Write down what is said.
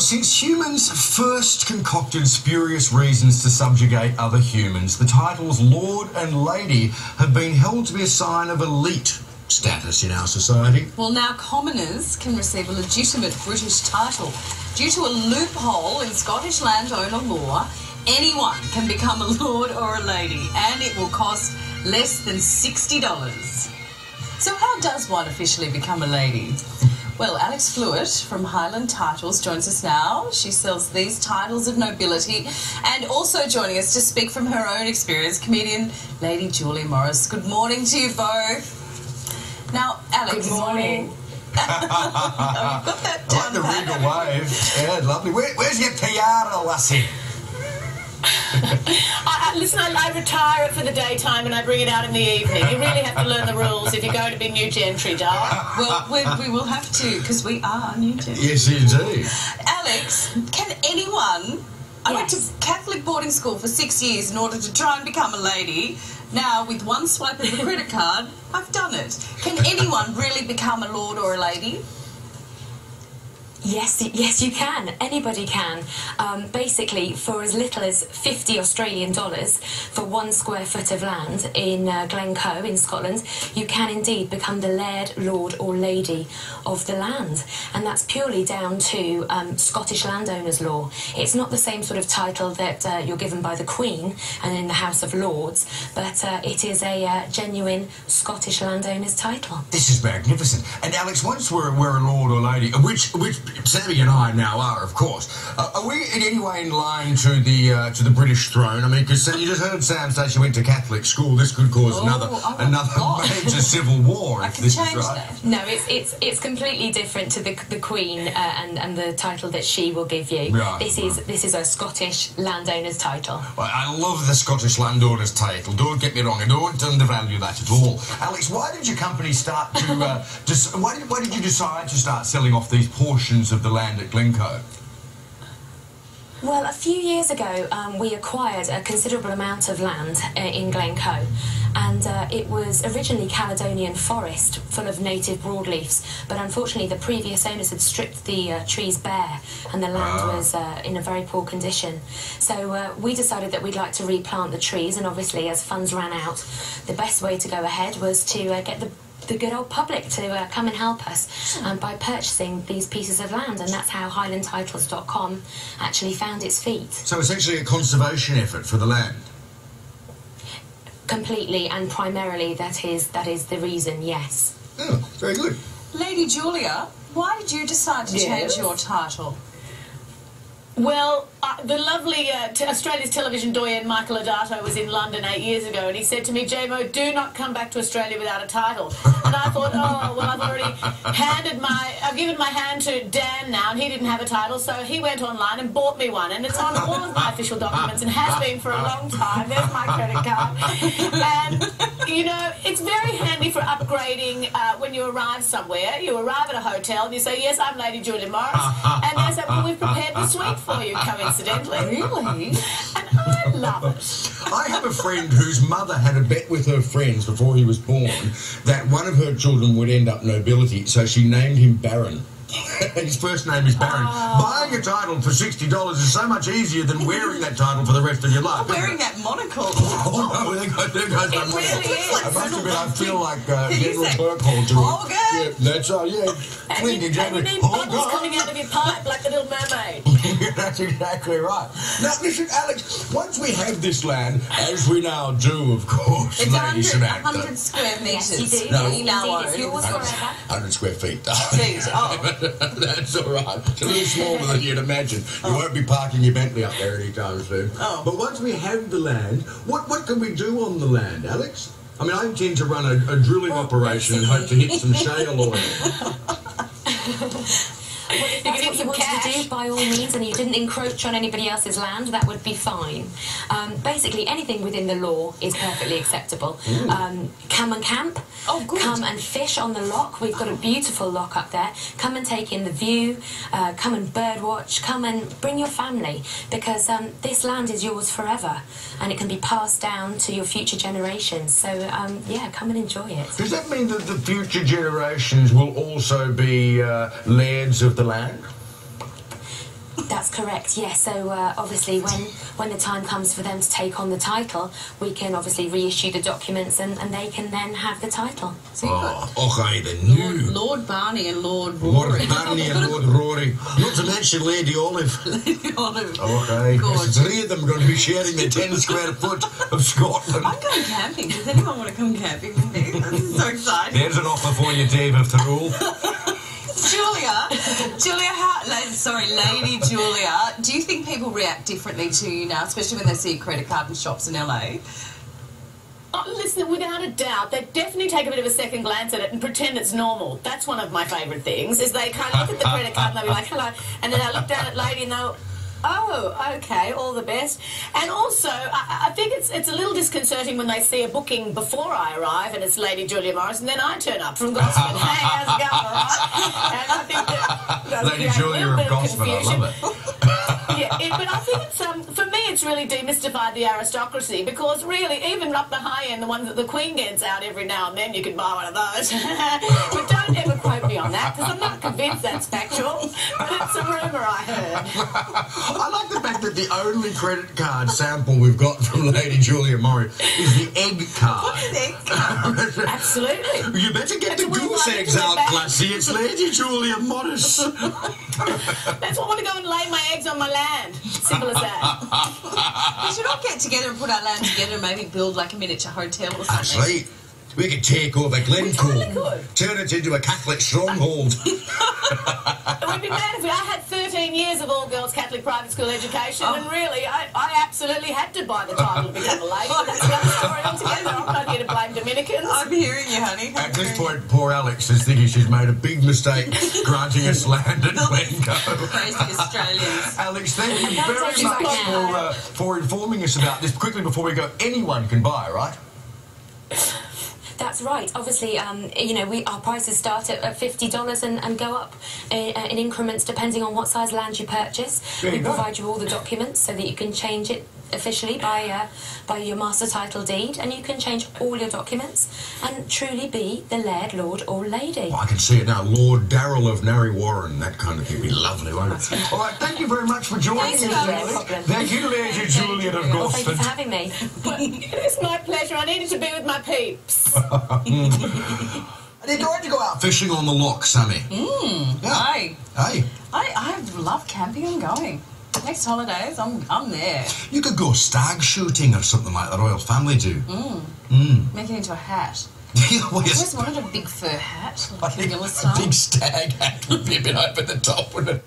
Since humans first concocted spurious reasons to subjugate other humans, the titles Lord and Lady have been held to be a sign of elite status in our society. Well, now commoners can receive a legitimate British title. Due to a loophole in Scottish landowner law, anyone can become a lord or a lady, and it will cost less than $60. So, how does one officially become a lady? Well, Alex Fluitt from Highland Titles joins us now. She sells these titles of nobility and also joining us to speak from her own experience, comedian Lady Julia Morris. Good morning to you both. Now, Alex. Good morning. you've got that I like the regal wave. Yeah, lovely. Where, where's your tiara, lassie? I, I, listen, I, I retire it for the daytime and I bring it out in the evening. You really have to learn the rules if you're going to be new gentry, darling. Well, we, we will have to because we are new gentry. Yes, you do. Alex, can anyone? I went to Catholic boarding school for six years in order to try and become a lady. Now, with one swipe of the credit card, I've done it. Can anyone really become a lord or a lady? Yes, yes, you can. Anybody can. Um, basically, for as little as 50 Australian dollars for one square foot of land in uh, Glencoe in Scotland, you can indeed become the laird, lord, or lady of the land. And that's purely down to um, Scottish landowners' law. It's not the same sort of title that uh, you're given by the Queen and in the House of Lords, but uh, it is a uh, genuine Scottish landowner's title. This is magnificent. And Alex, once we're, we're a lord or lady, which which Sammy and I now are, of course, uh, are we in any way in line to the uh, to the British throne? I mean, because you just heard Sam say she went to Catholic school. This could cause Oh, another oh another major civil war I if this is right. that. No, it's it's it's completely different to the the Queen uh, and and the title that she will give you. Right, this is this is a Scottish landowner's title. Well, I love the Scottish landowner's title. Don't get me wrong. I don't undervalue that at all. Alex, why did your company start to? Uh, why, did, why did you decide to start selling off these portions of the land at Glencoe? Well, a few years ago, um, we acquired a considerable amount of land uh, in Glencoe, and uh, it was originally Caledonian forest full of native broadleafs. But unfortunately, the previous owners had stripped the uh, trees bare, and the land Ah. was uh, in a very poor condition. So uh, we decided that we'd like to replant the trees, and obviously, as funds ran out, the best way to go ahead was to uh, get the the good old public to uh, come and help us um, by purchasing these pieces of land, and that's how HighlandTitles.com actually found its feet So it's essentially, a conservation effort for the land. completely and primarily. That is that is the reason. Yes. Oh, very good. Lady Julia, why did you decide to Yes? change your title? Well, the lovely uh, Australia's television doyen Michael Adato was in London eight years ago, and he said to me, "JMO, do not come back to Australia without a title." And I thought, "Oh, well, I've already handed my, I've given my hand to Dan now, and he didn't have a title, so he went online and bought me one, and it's on all of my official documents and has been for a long time. There's my credit card, and you know, it's very handy for upgrading uh, when you arrive somewhere. You arrive at a hotel and you say, "Yes, I'm Lady Julia Morris," and they say, "Well, we've prepared the suite for you." Really? and I love it. I have a friend whose mother had a bet with her friends before he was born that one of her children would end up nobility, so she named him Baron. His first name is Baron. Buying a title for sixty dollars is so much easier than wearing that title for the rest of your life. Wearing that monocle. Oh no, there goes, there goes my monocle. really. I must admit, I feel like uh, General say, Burkholder. doing- "Oh, good." Yeah, that's all. Yeah, And you, and you need Oh, bubbles coming out of your pipe like the Little Mermaid. That's exactly right. Now, listen, Alex, once we have this land, as we now do, of course, It's Lady 100, Samantha. 100 square metres. Yes, you do. No. You now Indeed, it's yours 100 square feet. Please, oh. That's all right. It's a little smaller than you'd imagine. You oh. won't be parking your Bentley up there anytime soon. Oh. But once we have the land, what, what can we do on the land, Alex? I mean, I intend to run a, a drilling operation and hope to hit some shale oil. Well, if You that's can what you some wanted to do, by all means, and you didn't encroach on anybody else's land, that would be fine. Um, basically, anything within the law is perfectly acceptable. Um, come and camp. Oh, good. Come and fish on the loch. We've got a beautiful loch up there. Come and take in the view. Uh, come and birdwatch. Come and bring your family because um, this land is yours forever, and it can be passed down to your future generations. So, um, yeah, come and enjoy it. Does that mean that the future generations will also be uh, lairds of the land? That's correct. Yes. So uh, obviously, when when the time comes for them to take on the title, we can obviously reissue the documents, and, and they can then have the title. So Oh, okay, the Lord, new Lord Barney and Lord Rory. Lord Barney and Lord Rory. Not to mention Lady Olive. Olive. Okay. Gorgeous. Three of them are going to be sharing the 10 square foot of Scotland. I'm going camping. Does anyone want to come camping with me? This is so exciting. There's an offer for you, Dave, after all. Julia, Julia, how, sorry, Lady Julia, do you think people react differently to you now, especially when they see your credit card in shops in LA? Oh, uh, listen, without a doubt, they definitely take a bit of a second glance at it and pretend it's normal. That's one of my favourite things. Is they kind of look at the credit card and they'll be like, "Hello," and then they look down at lady and they'll. Oh, okay, all the best. And also, I, I think it's it's a little disconcerting when they see a booking before I arrive and it's Lady Julia Morris, and then I turn up from Gosford. hey, how's it going? All right? And I think that Lady Julia of Gosford, I love it. it, but I think it's um, for me it's really demystified the aristocracy because really even up the high end, the ones that the Queen gets out every now and then, you can buy one of those. but don't ever quote me on that because I'm not convinced that's factual. But it's a rumour I heard. I like the fact that the only credit card sample we've got from Lady Julia Morris is the egg card. Absolutely. You better get That's the goose eggs out? Classy. It's Lady Julia Morris. That's why I want to go and lay my eggs on my land. Simple as that. We should all get together and put our land together and maybe build like a miniature hotel or something. Right. We could take over Glencoe, totally could. turn it into a Catholic stronghold. It would be mad if we, I had 13 years of all girls Catholic private school education, and really, I, I absolutely had to buy the title to become a lady. But that's another story altogether. I'm not here to blame Dominicans. I'm hearing you, honey. At this point, poor Alex is thinking she's made a big mistake granting us land at Glencoe. Crazy Australians. Alex, thank you I very much for, uh, for informing us about this. Quickly before we go, anyone can buy, right? That's right. Obviously, um, you know, we our prices start at, at fifty dollars and, and go up uh, in increments depending on what size land you purchase. There we you go. provide you all the documents so that you can change it officially by uh, by your master title deed, and you can change all your documents and truly be the laird, lord, or lady. Well, I can see it now. Lord Darrell of Narre Warren, that kind of thing. Be lovely, won't it? All right, thank you very much for joining Thanks, us, No. Thank you, Lady Julian of Well, Gosford. for having me. It's my pleasure. I needed to be with my peeps. Are you going to go out fishing on the loch, Sammy? Mm, yeah. Hi. Hey, I, I love camping and going. Next holidays, I'm, I'm there. you could go stag shooting or something like the royal family do. Mm. Mm. Make it into a hat. Yeah, well, I always wanted a big fur hat, like a style. big stag hat would be a bit over the top, wouldn't it?